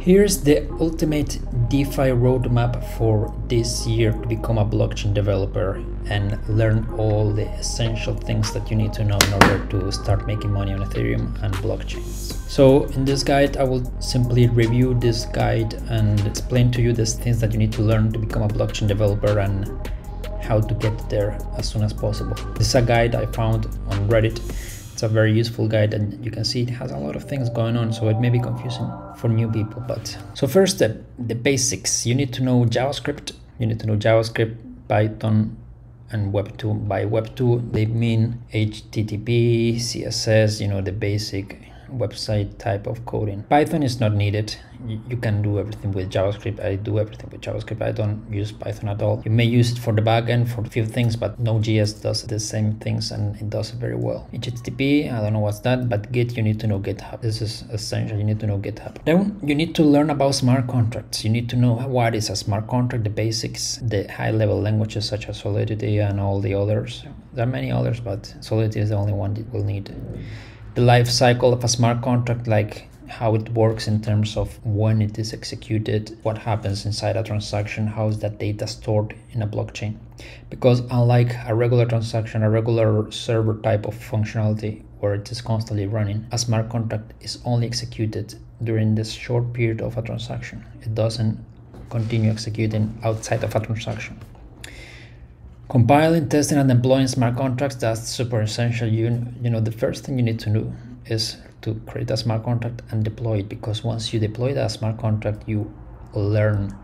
Here's the ultimate DeFi roadmap for this year to become a blockchain developer and learn all the essential things that you need to know in order to start making money on Ethereum and blockchains. So in this guide, I will simply review this guide and explain to you the things that you need to learn to become a blockchain developer and how to get there as soon as possible. This is a guide I found on Reddit it's a very useful guide and you can see it has a lot of things going on so it may be confusing for new people but so first the, basics. You need to know javascript. You need to know javascript python and web 2 by web 2 they mean http css you know the basic website type of coding. Python is not needed. You, can do everything with JavaScript. I do everything with JavaScript. I don't use Python at all. You may use it for the backend for a few things, but Node.js does the same things and it does it very well. HTTP, I don't know what's that, but Git, you need to know GitHub. This is essential. You need to know GitHub. Then you need to learn about smart contracts. You need to know what is a smart contract, the basics, the high level languages such as Solidity and all the others. There are many others, but Solidity is the only one that we'll need the life cycle of a smart contract, like how it works in terms of when it is executed, what happens inside a transaction, how is that data stored in a blockchain. Because unlike a regular transaction, a regular server type of functionality where it is constantly running, a smart contract is only executed during this short period of a transaction. It doesn't continue executing outside of a transaction. Compiling, testing, and deploying smart contracts, that's super essential. You, you know, the first thing you need to do is to create a smart contract and deploy it because once you deploy that smart contract, you learn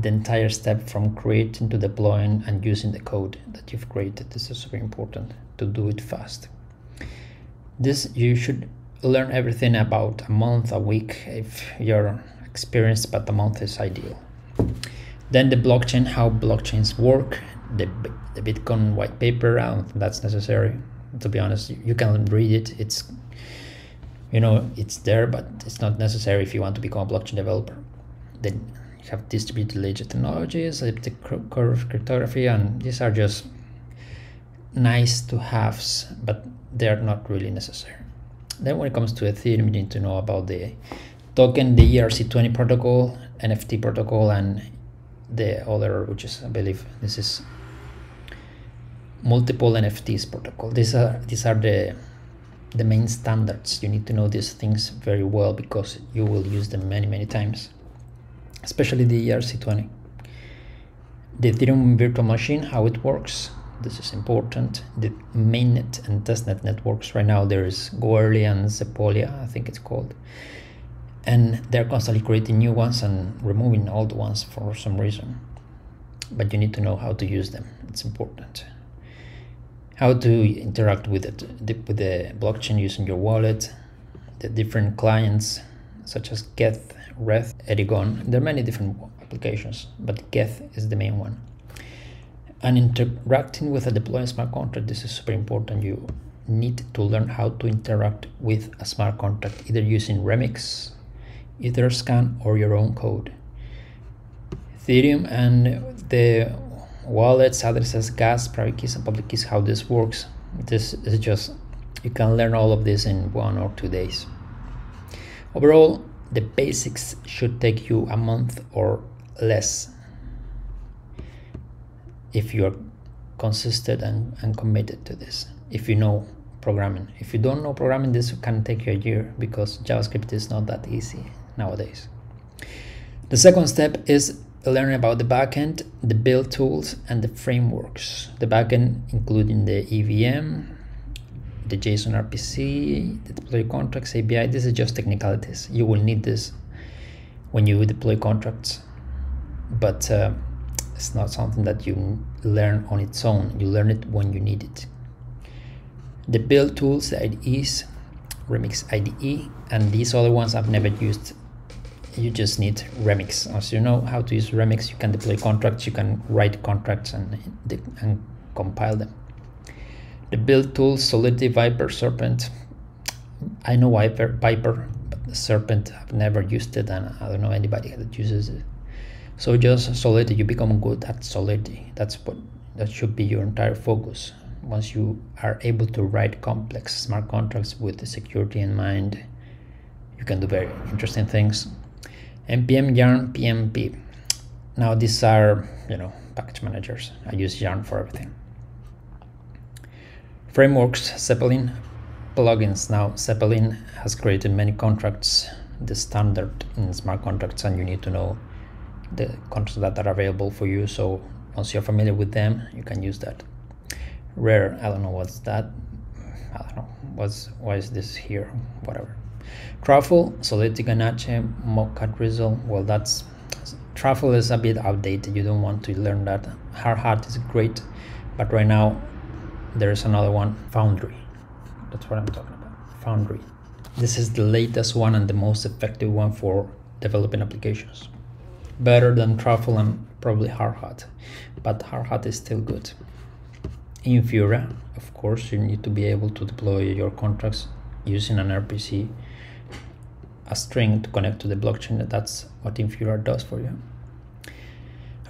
the entire step from creating to deploying and using the code that you've created. This is super important to do it fast. This you should learn everything about a month, a week if you're experienced, but a month is ideal. Then the blockchain, how blockchains work, the, the Bitcoin white paper. I don't think that's necessary. To be honest, you can read it. It's you know it's there, but it's not necessary if you want to become a blockchain developer. Then you have distributed ledger technologies, elliptic curve cryptography, and these are just nice to haves, but they're not really necessary. Then when it comes to Ethereum, you need to know about the token, the ERC20 protocol, NFT protocol, and the other, which is I believe this is multiple NFTs protocol. These are these are the the main standards. You need to know these things very well because you will use them many many times, especially the ERC20. The Ethereum virtual machine, how it works. This is important. The mainnet and testnet networks. Right now there is Goerli and Sepolia, I think it's called. And they're constantly creating new ones and removing old ones for some reason. But you need to know how to use them. It's important how to interact with it with the blockchain using your wallet, the different clients such as Geth, Reth, Erigon. There are many different applications, but Geth is the main one. And interacting with a deployed smart contract, this is super important. You need to learn how to interact with a smart contract, either using Remix, Etherscan, or your own code. Ethereum and the wallets, addresses, gas, private keys, and public keys, how this works. This is just, you can learn all of this in one or two days. Overall, the basics should take you a month or less if you're consistent and, and committed to this. If you know programming. If you don't know programming, this can take you a year because JavaScript is not that easy nowadays. The second step is learn about the backend, the build tools, and the frameworks. The backend, including the EVM, the JSON RPC, the deploy contracts API. This is just technicalities. You will need this when you deploy contracts, but uh, it's not something that you learn on its own. You learn it when you need it. The build tools, the IDEs, Remix IDE, and these other ones I've never used you just need Remix. As you know how to use Remix, you can deploy contracts, you can write contracts and, and compile them. The build tools, Solidity, Vyper, Serpent. I know Vyper, Vyper but Serpent, I've never used it and I don't know anybody that uses it. So just Solidity, you become good at Solidity. That's what that should be your entire focus. Once you are able to write complex smart contracts with security in mind, you can do very interesting things npm yarn pmp now these are you know package managers. I use yarn for everything. Frameworks zeppelin. Plugins. Now zeppelin has created many contracts. The standard in smart contracts and you need to know the contracts that are available for you. So once you're familiar with them you can use that. Rare i don't know what's that. I don't know. What's why is this here? Whatever truffle solidity ganache mocha drizzle well that's truffle is a bit outdated you don't want to learn that. Hardhat is great but right now there's another one foundry. That's what i'm talking about foundry. This is the latest one and the most effective one for developing applications. Better than truffle and probably hardhat but hardhat is still good. In Infura, of course, you need to be able to deploy your contracts using an RPC, a string to connect to the blockchain. That's what Infura does for you.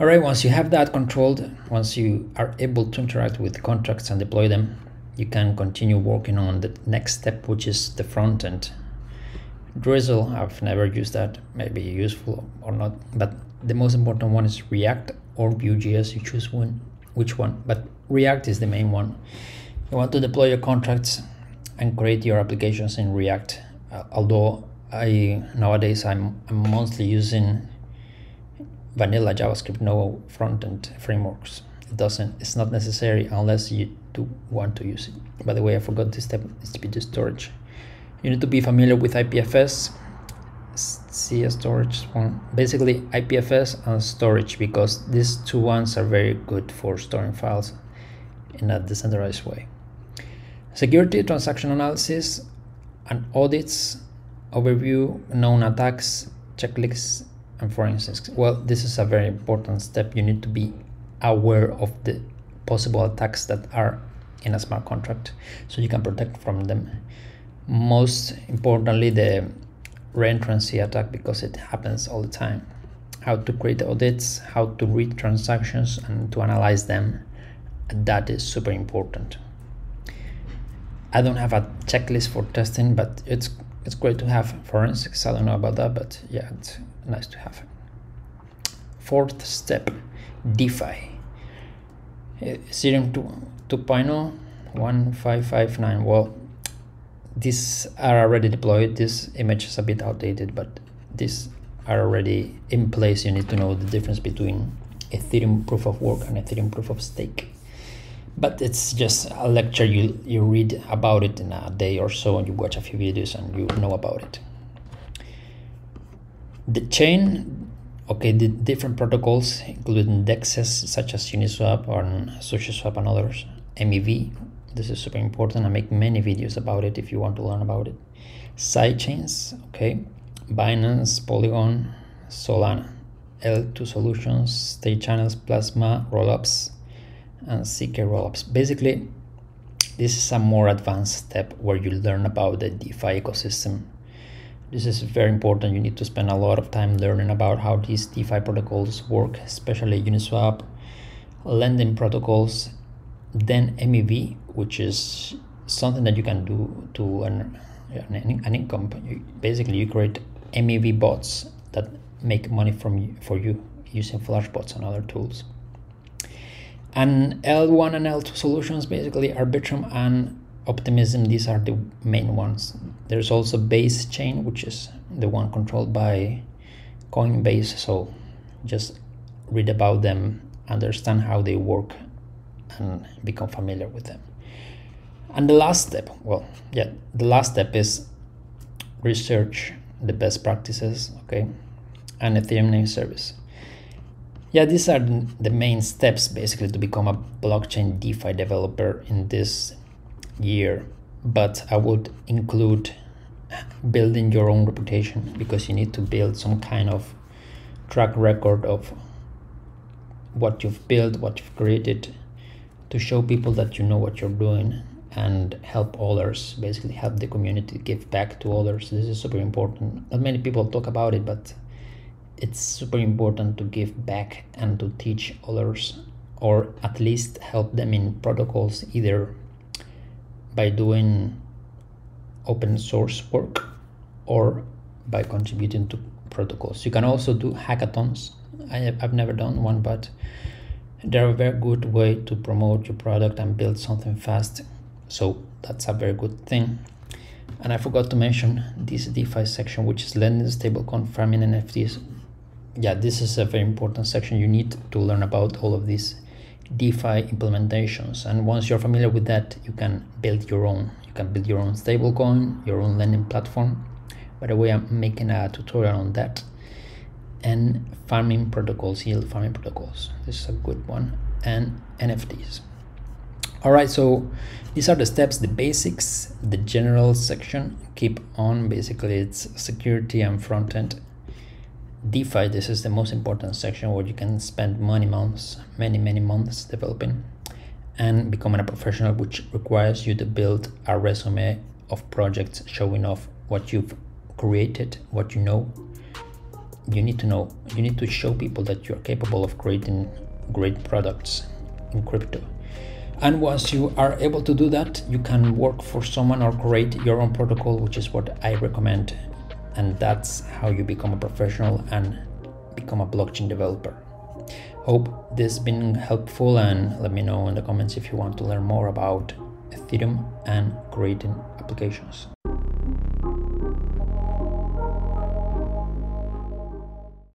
All right, once you have that controlled, once you are able to interact with contracts and deploy them, you can continue working on the next step, which is the front end. Drizzle, I've never used that, maybe useful or not, but the most important one is React or Vue.js. You choose one, which one, but React is the main one. You want to deploy your contracts and create your applications in React. Uh, although I nowadays I'm, I'm mostly using vanilla JavaScript, no front-end frameworks. It doesn't. It's not necessary unless you do want to use it. By the way, I forgot this step. HTTP storage. You need to be familiar with IPFS, CS storage one. Basically, IPFS and storage because these two ones are very good for storing files in a decentralized way. Security, transaction analysis, and audits, overview, known attacks, checklists, and forensics. Well, this is a very important step. You need to be aware of the possible attacks that are in a smart contract so you can protect from them. Most importantly, the reentrancy attack because it happens all the time. How to create audits, how to read transactions and to analyze them that is super important i don't have a checklist for testing but it's it's great to have forensics i don't know about that but yeah it's nice to have. Fourth step defi. Ethereum 2, 2.0 1559 well these are already deployed. This image is a bit outdated but these are already in place. You need to know the difference between ethereum proof of work and ethereum proof of stake but it's just a lecture you you read about it in a day or so and you watch a few videos and you know about it. The chain okay the different protocols including indexes such as uniswap or sushiswap and others mev this is super important. I make many videos about it if you want to learn about it. Sidechains okay binance polygon solana l2 solutions state channels plasma rollups and ZK rollups. Basically, this is a more advanced step where you learn about the DeFi ecosystem. This is very important. You need to spend a lot of time learning about how these DeFi protocols work, especially Uniswap, lending protocols, then MEV, which is something that you can do to an, an, an income. Basically, you create MEV bots that make money from for you using Flashbots and other tools. And L1 and L2 solutions basically Arbitrum and Optimism. These are the main ones. There's also Base Chain, which is the one controlled by Coinbase. So just read about them, understand how they work, and become familiar with them. And the last step, well, yeah, the last step is research the best practices, okay, and Ethereum name service. Yeah, these are the main steps basically to become a blockchain DeFi developer in this year. But I would include building your own reputation because you need to build some kind of track record of what you've built, what you've created to show people that you know what you're doing and help others, basically help the community give back to others. This is super important. Not many people talk about it, but it's super important to give back and to teach others or at least help them in protocols either by doing open source work or by contributing to protocols. You can also do hackathons. I have, I've never done one, but they're a very good way to promote your product and build something fast. So that's a very good thing. And I forgot to mention this DeFi section, which is lending stablecoin farming NFTs. Yeah, this is a very important section. You need to learn about all of these DeFi implementations. And once you're familiar with that, you can build your own. You can build your own stablecoin, your own lending platform. By the way, I'm making a tutorial on that. And farming protocols, yield farming protocols. This is a good one. And NFTs. All right, so these are the steps, the basics, the general section. Keep on, basically it's security and front end. DeFi, this is the most important section where you can spend many months, many, many months developing and becoming a professional, which requires you to build a resume of projects showing off what you've created, what you know. You need to know, you need to show people that you're capable of creating great products in crypto. And once you are able to do that, you can work for someone or create your own protocol, which is what I recommend. And that's how you become a professional and become a blockchain developer. Hope this has been helpful and let me know in the comments if you want to learn more about Ethereum and creating applications.